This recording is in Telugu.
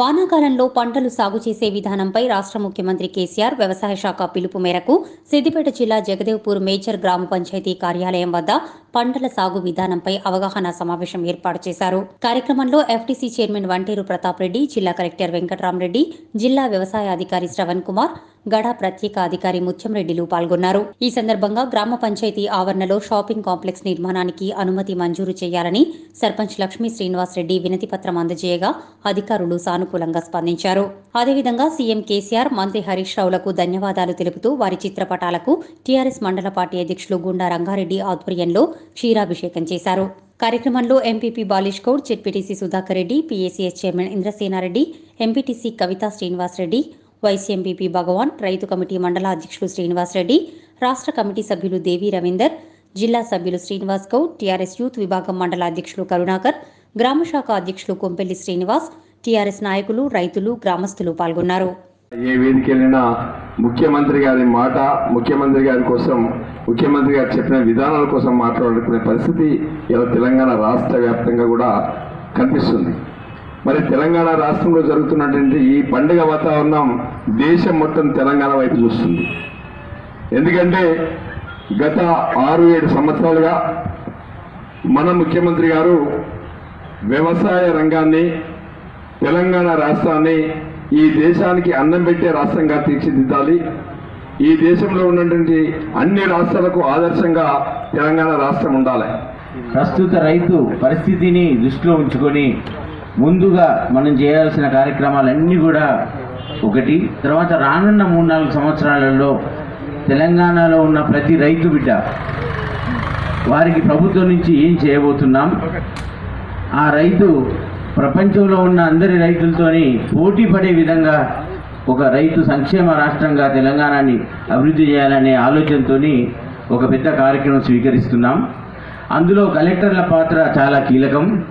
వానాకాలంలో పంటలు సాగు చేసే విధానంపై రాష్ట్ర ముఖ్యమంత్రి కేసీఆర్ వ్యవసాయ శాఖ పిలుపు మేరకు సిద్దిపేట జిల్లా జగదేవ్పూర్ మేజర్ గ్రామ పంచాయతీ కార్యాలయం వద్ద పంటల సాగు విధానంపై అవగాహన సమావేశం ఏర్పాటు చేశారు. కార్యక్రమంలో ఎఫ్టీసీ చైర్మన్ వంటేరు ప్రతాప్ రెడ్డి జిల్లా కలెక్టర్ వెంకటరామరెడ్డి జిల్లా వ్యవసాయ అధికారి శ్రవణ్ కుమార్ గడా ప్రత్యేక అధికారి ముత్యంరెడ్డిలు పాల్గొన్నారు. ఈ సందర్భంగా గ్రామ పంచాయతీ ఆవరణలో షాపింగ్ కాంప్లెక్స్ నిర్మాణానికి అనుమతి మంజూరు చేయాలని సర్పంచ్ లక్ష్మీ శ్రీనివాస్ రెడ్డి వినతి పత్రం అందజేయగా అధికారులు సానుకూలంగా స్పందించారు. అదేవిధంగా సీఎం కేసీఆర్ మంత్రి హరీష్ రావులకు ధన్యవాదాలు తెలుపుతూ వారి చిత్రపటాలకు టీఆర్ఎస్ మండల పార్టీ అధ్యక్షులు గుండా రంగారెడ్డి ఆధ్వర్యంలో క్షీరాభిషేకం చేశారు. కార్యక్రమంలో MPP Balish Goud ZPTC Sudhakar Reddy PACS chairman Indrasenareddy MPTC Kavitha Srinivas Reddy vice MPP Bhagavan రైతు కమిటీ మండల అధ్యక్షులు శ్రీనివాస్ రెడ్డి రాష్ట్ర కమిటీ సభ్యులు దేవి రవీందర్ జిల్లా సభ్యులు శ్రీనివాస్ గౌడ్ టీఆర్ఎస్ యూత్ విభాగం మండల అధ్యక్షులు కరుణాకర్ గ్రామ శాఖ అధ్యక్షులు కొంపెల్లి శ్రీనివాస్ టీఆర్ఎస్ నాయకులు రైతులు గ్రామస్తులు పాల్గొన్నారు. ఏ వేదిక ముఖ్యమంత్రి గారి మాట ముఖ్యమంత్రి గారి కోసం ముఖ్యమంత్రి గారు చెప్పిన విధానాల కోసం మాట్లాడుకునే పరిస్థితి ఇలా తెలంగాణ రాష్ట్ర వ్యాప్తంగా కూడా కనిపిస్తుంది. మరి తెలంగాణ రాష్ట్రంలో జరుగుతున్నటువంటి ఈ పండుగ వాతావరణం దేశం మొత్తం తెలంగాణ వైపు చూస్తుంది. ఎందుకంటే గత ఆరు ఏడు సంవత్సరాలుగా మన ముఖ్యమంత్రి గారు వ్యవసాయ రంగాన్ని తెలంగాణ రాష్ట్రాన్ని ఈ దేశానికి అన్నం పెట్టే రాష్ట్రంగా తీర్చిదిద్దాలి. ఈ దేశంలో ఉన్నటువంటి అన్ని రాష్ట్రాలకు ఆదర్శంగా తెలంగాణ రాష్ట్రం ఉండాలి. ప్రస్తుత రైతు పరిస్థితిని దృష్టిలో ఉంచుకొని ముందుగా మనం చేయాల్సిన కార్యక్రమాలన్నీ కూడా ఒకటి తర్వాత రానున్న మూడు నాలుగు సంవత్సరాలలో తెలంగాణలో ఉన్న ప్రతి రైతు బిడ్డ వారికి ప్రభుత్వం నుంచి ఏం చేయబోతున్నాం? ఆ రైతు ప్రపంచంలో ఉన్న అందరి రైతులతోని పోటీ పడే విధంగా ఒక రైతు సంక్షేమ రాష్ట్రంగా తెలంగాణని అభివృద్ధి చేయాలనే ఆలోచనతోని ఒక పెద్ద కార్యక్రమం స్వీకరిస్తున్నాం. అందులో కలెక్టర్ల పాత్ర చాలా కీలకం.